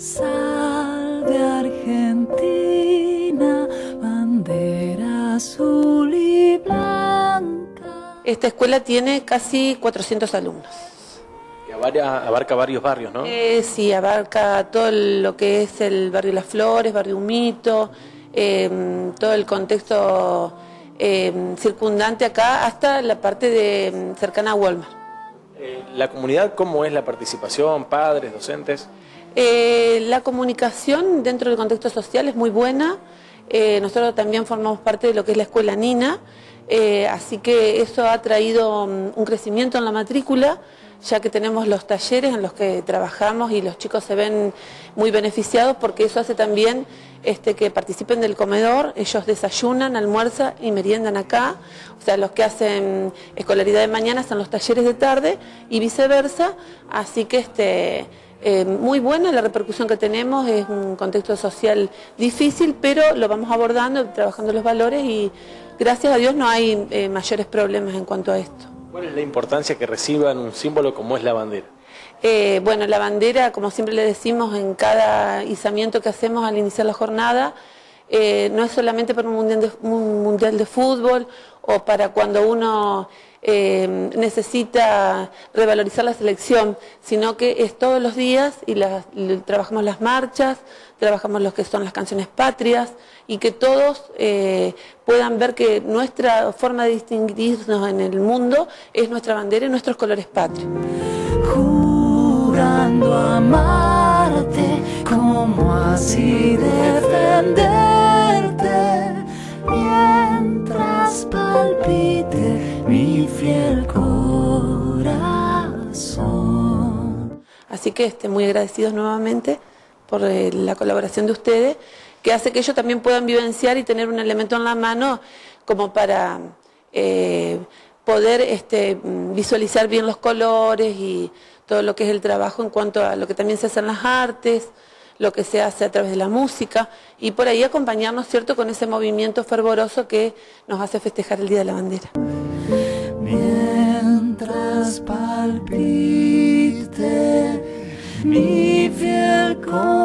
Salve Argentina, bandera azul y blanca. Esta escuela tiene casi 400 alumnos. Que abarca, abarca varios barrios, ¿no? Eh, sí, abarca todo lo que es el barrio Las Flores, barrio Humito, eh, todo el contexto eh, circundante acá hasta la parte de cercana a Walmart. Eh, ¿La comunidad cómo es la participación? ¿Padres, docentes? Eh, la comunicación dentro del contexto social es muy buena. Eh, nosotros también formamos parte de lo que es la escuela Nina, eh, así que eso ha traído mm, un crecimiento en la matrícula, ya que tenemos los talleres en los que trabajamos y los chicos se ven muy beneficiados porque eso hace también este, que participen del comedor, ellos desayunan, almuerzan y meriendan acá, o sea, los que hacen escolaridad de mañana son los talleres de tarde y viceversa, así que este... Eh, muy buena la repercusión que tenemos, es un contexto social difícil, pero lo vamos abordando, trabajando los valores y gracias a Dios no hay eh, mayores problemas en cuanto a esto. ¿Cuál es la importancia que reciban un símbolo como es la bandera? Eh, bueno, la bandera, como siempre le decimos en cada izamiento que hacemos al iniciar la jornada, eh, no es solamente para un mundial, de, un mundial de fútbol o para cuando uno eh, necesita revalorizar la selección, sino que es todos los días y las, trabajamos las marchas, trabajamos lo que son las canciones patrias y que todos eh, puedan ver que nuestra forma de distinguirnos en el mundo es nuestra bandera y nuestros colores patrios. Jurando amarte, como así corazón. Así que este, muy agradecidos nuevamente por eh, la colaboración de ustedes, que hace que ellos también puedan vivenciar y tener un elemento en la mano como para eh, poder este, visualizar bien los colores y todo lo que es el trabajo en cuanto a lo que también se hace en las artes, lo que se hace a través de la música y por ahí acompañarnos, ¿cierto?, con ese movimiento fervoroso que nos hace festejar el Día de la Bandera. Mientras palpite mi fiel corazón.